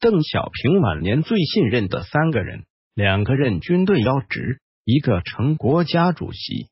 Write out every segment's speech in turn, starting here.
邓小平晚年最信任的三个人，两个任军队要职，一个成国家主席。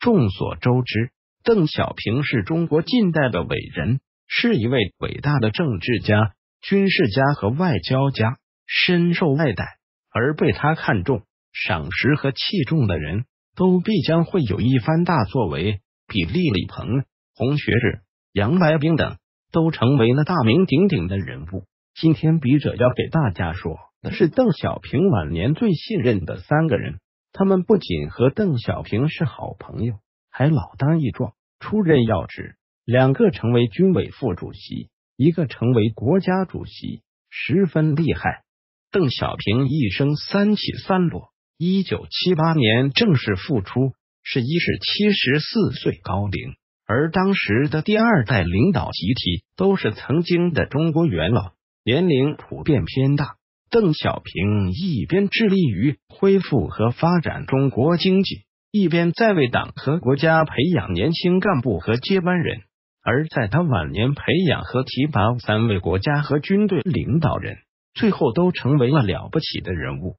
众所周知，邓小平是中国近代的伟人，是一位伟大的政治家、军事家和外交家，深受爱戴。而被他看重、赏识和器重的人，都必将会有一番大作为。比李鹏、洪学智、杨白冰等，都成为了大名鼎鼎的人物。今天，笔者要给大家说的是邓小平晚年最信任的三个人。他们不仅和邓小平是好朋友，还老当益壮，出任要职。两个成为军委副主席，一个成为国家主席，十分厉害。邓小平一生三起三落，一九七八年正式复出，是一是七十四岁高龄。而当时的第二代领导集体都是曾经的中国元老。年龄普遍偏大，邓小平一边致力于恢复和发展中国经济，一边在为党和国家培养年轻干部和接班人。而在他晚年，培养和提拔三位国家和军队领导人，最后都成为了了不起的人物。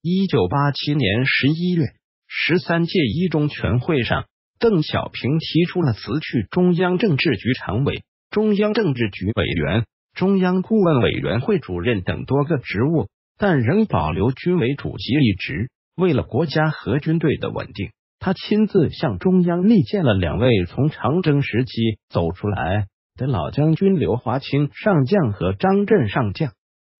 一九八七年十一月，十三届一中全会上，邓小平提出了辞去中央政治局常委、中央政治局委员。中央顾问委员会主任等多个职务，但仍保留军委主席一职。为了国家和军队的稳定，他亲自向中央力荐了两位从长征时期走出来的老将军刘华清上将和张震上将。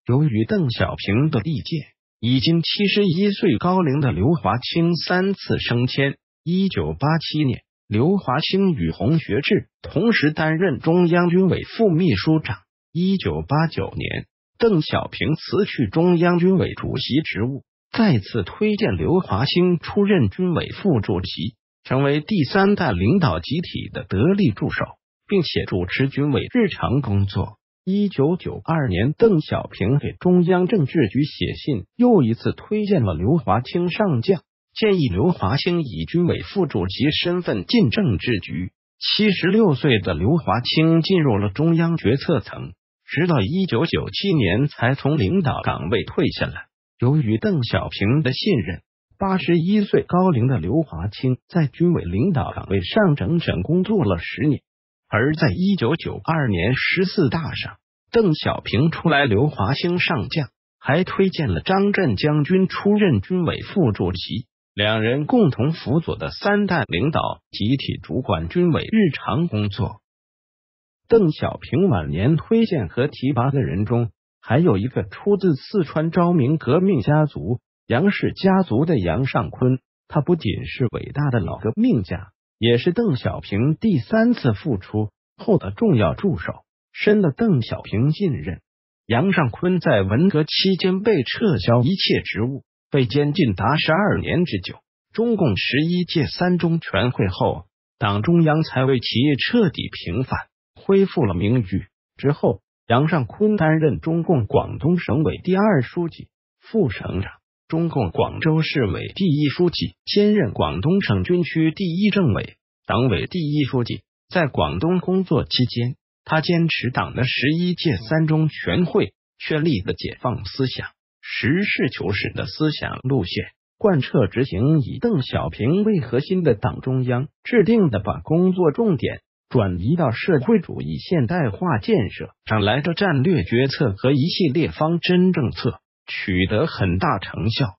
由于邓小平的力荐，已经七十一岁高龄的刘华清三次升迁。一九八七年，刘华清与洪学智同时担任中央军委副秘书长。一九八九年，邓小平辞去中央军委主席职务，再次推荐刘华清出任军委副主席，成为第三代领导集体的得力助手，并且主持军委日常工作。一九九二年，邓小平给中央政治局写信，又一次推荐了刘华清上将，建议刘华清以军委副主席身份进政治局。七十六岁的刘华清进入了中央决策层。直到一九九七年才从领导岗位退下来。由于邓小平的信任，八十一岁高龄的刘华清在军委领导岗位上整整工作了十年。而在一九九二年十四大上，邓小平出来刘华清上将，还推荐了张震将军出任军委副主席。两人共同辅佐的三代领导集体主管军委日常工作。邓小平晚年推荐和提拔的人中，还有一个出自四川昭明革命家族杨氏家族的杨尚昆。他不仅是伟大的老革命家，也是邓小平第三次复出后的重要助手，深得邓小平信任。杨尚昆在文革期间被撤销一切职务，被监禁达十二年之久。中共十一届三中全会后，党中央才为其彻底平反。恢复了名誉之后，杨尚昆担任中共广东省委第二书记、副省长，中共广州市委第一书记，兼任广东省军区第一政委、党委第一书记。在广东工作期间，他坚持党的十一届三中全会确立的解放思想、实事求是的思想路线，贯彻执行以邓小平为核心的党中央制定的把工作重点。转移到社会主义现代化建设上来的战略决策和一系列方针政策取得很大成效。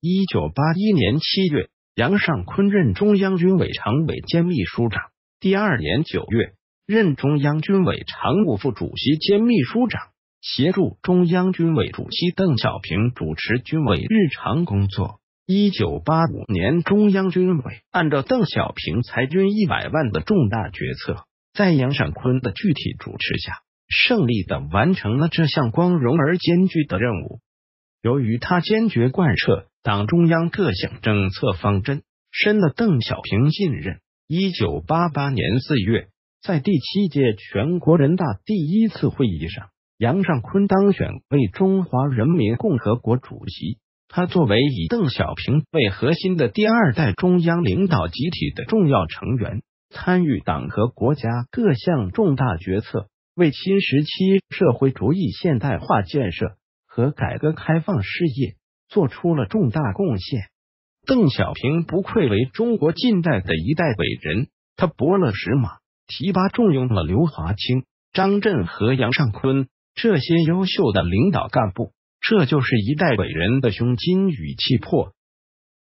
一九八一年七月，杨尚昆任中央军委常委兼秘书长；第二年九月，任中央军委常务副主席兼秘书长，协助中央军委主席邓小平主持军委日常工作。一九八五年，中央军委按照邓小平裁军一百万的重大决策，在杨尚昆的具体主持下，胜利的完成了这项光荣而艰巨的任务。由于他坚决贯彻党中央各项政策方针，深得邓小平信任。一九八八年四月，在第七届全国人大第一次会议上，杨尚昆当选为中华人民共和国主席。他作为以邓小平为核心的第二代中央领导集体的重要成员，参与党和国家各项重大决策，为新时期社会主义现代化建设和改革开放事业做出了重大贡献。邓小平不愧为中国近代的一代伟人，他伯乐识马，提拔重用了刘华清、张震和杨尚昆这些优秀的领导干部。这就是一代伟人的胸襟与气魄。